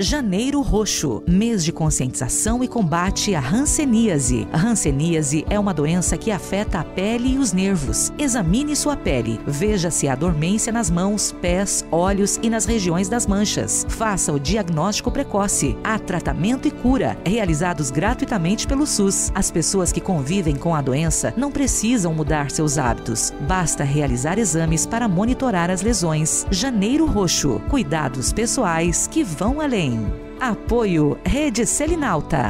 Janeiro Roxo, mês de conscientização e combate à hanseníase. A hanseníase é uma doença que afeta a pele e os nervos. Examine sua pele, veja se há dormência nas mãos, pés, olhos e nas regiões das manchas. Faça o diagnóstico precoce. Há tratamento e cura, realizados gratuitamente pelo SUS. As pessoas que convivem com a doença não precisam mudar seus hábitos. Basta realizar exames para monitorar as lesões. Janeiro Roxo, cuidados pessoais que vão além. Apoio Rede Selinalta.